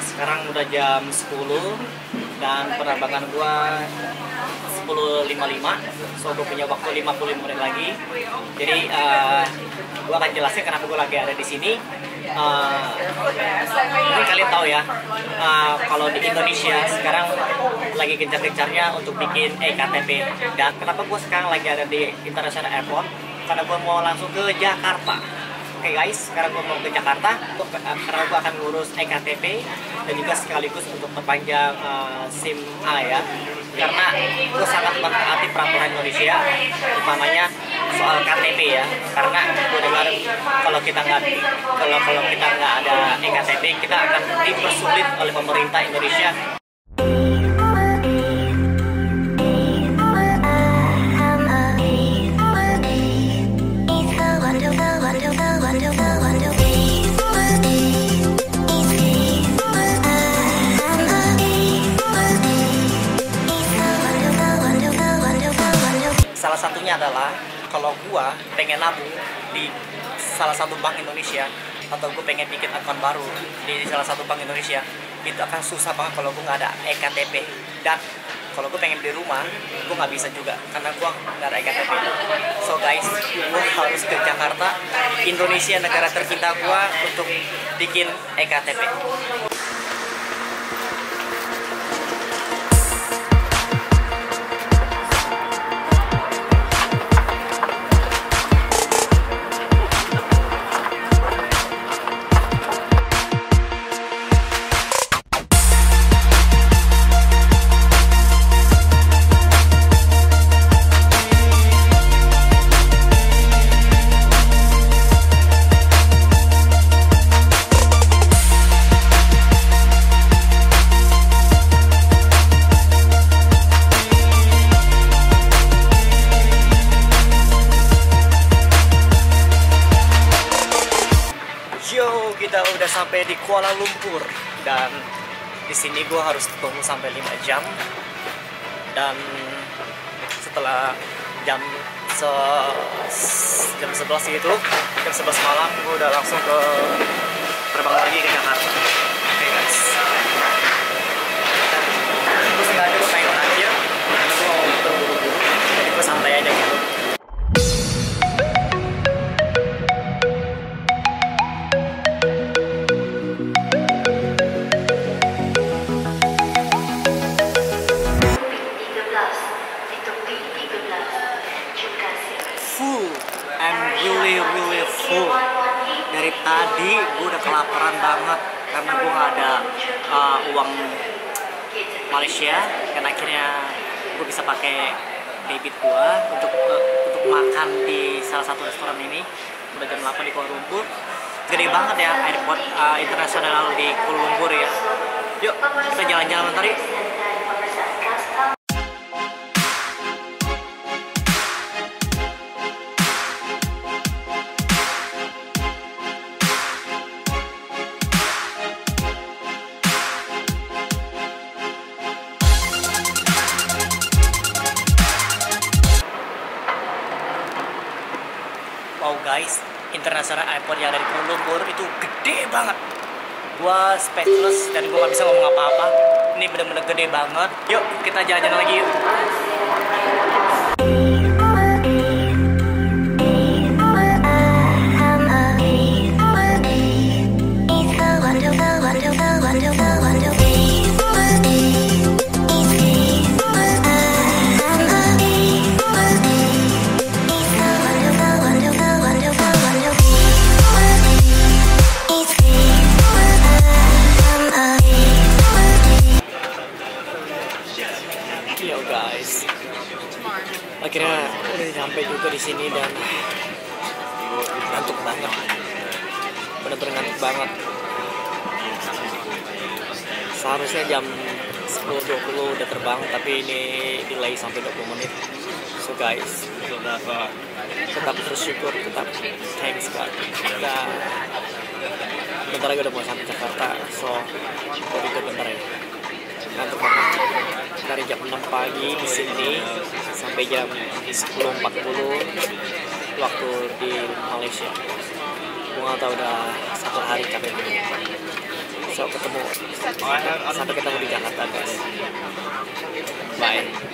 Sekarang udah jam 10 dan penerbangan gue 10.55 so gue punya waktu 55 menit lagi. Jadi uh, gue akan jelasin kenapa gue lagi ada di sini. Uh, mungkin kalian tahu ya uh, kalau di Indonesia sekarang lagi gencar-gencarnya untuk bikin ektp dan kenapa gue sekarang lagi ada di International Airport? Karena gue mau langsung ke Jakarta Oke guys, sekarang gue mau ke Jakarta karena gue akan ngurus EKTP dan juga sekaligus untuk perpanjang uh, SIM A ya. Karena gue sangat mentaati peraturan Indonesia utamanya soal KTP ya. Karena gue dengar kalau kita nggak kalau kalau kita nggak ada EKTP kita akan dipersulit oleh pemerintah Indonesia satunya adalah kalau gua pengen nabung di salah satu bank Indonesia atau gue pengen bikin akun baru di salah satu bank Indonesia itu akan susah banget kalau gue nggak ada ektp dan kalau gue pengen beli rumah gue nggak bisa juga karena gue nggak ada ektp so guys gue harus ke Jakarta Indonesia negara tercinta gue untuk bikin ektp kita udah sampai di Kuala Lumpur. Dan di sini gue harus tunggu sampai 5 jam. Dan setelah jam se jam 11 gitu jam 11 malam gue udah langsung ke terbang lagi ke Jakarta really really full. Dari tadi gue udah kelaparan banget karena gue gak ada uh, uang Malaysia. Dan akhirnya gue bisa pakai debit gue untuk uh, untuk makan di salah satu restoran ini. Udah jam 8 di Kuala Lumpur. Gede banget ya airport uh, internasional di Kuala Lumpur ya. Yuk kita jalan-jalan bentar yuk guys international airport yang ada di Kuala Lumpur itu gede banget. Gua speechless dan gua gak bisa ngomong apa-apa. Ini bener-bener gede banget. Yuk kita jalan-jalan lagi yuk sini dan ngantuk banget, bener-bener ngantuk banget. Seharusnya jam 10.20 udah terbang, tapi ini delay sampai 20 menit. So guys, tetap bersyukur, tetap thanks God. Dan bentar lagi udah mau sampai Jakarta, so itu bentar ya. Ngantuk banget dari jam 6 pagi di sini sampai jam 10.40 waktu di Malaysia. gua nggak tahu udah satu hari capek. Begini so ketemu. Sampai ketemu di Jakarta guys. Bye